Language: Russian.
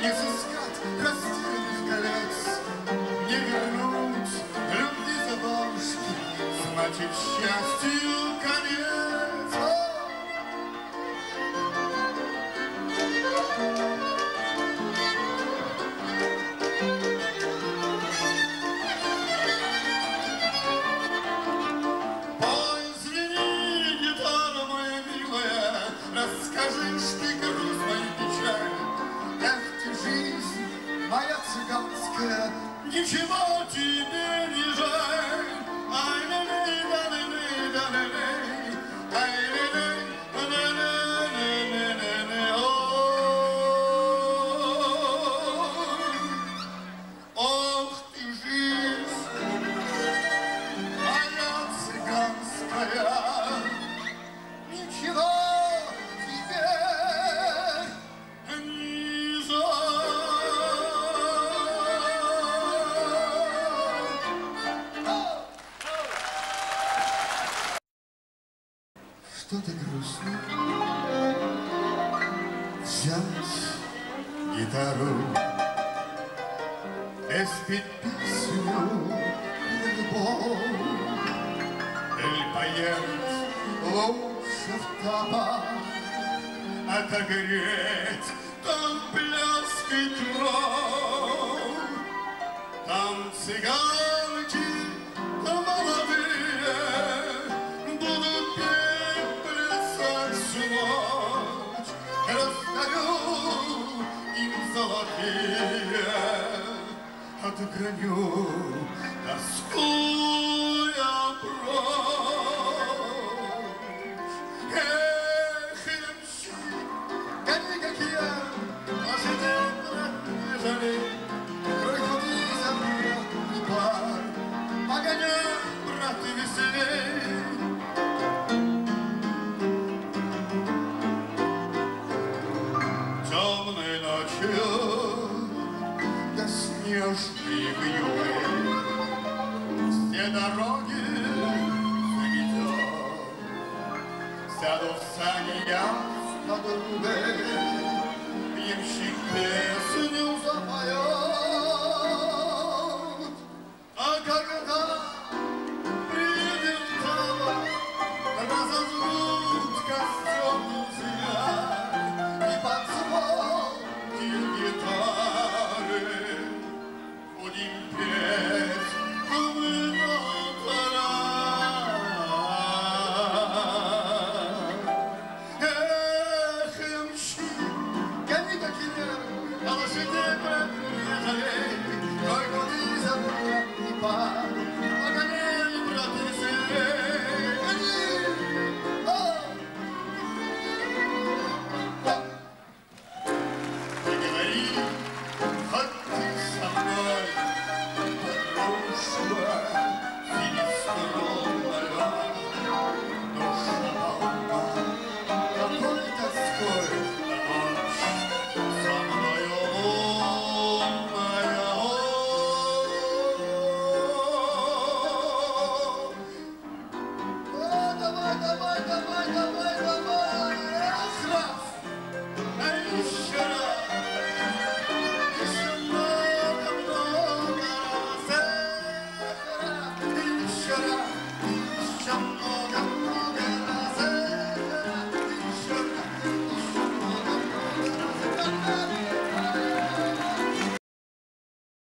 Jesús что-то грустный? Взять гитару, и спеть песню про любовь. Эль поедет лучше в табак, отогреть там блеск и там цыган. желать Раздаю им золотые Отгоню тоску Siadł w sanie jazd na grubę, w nim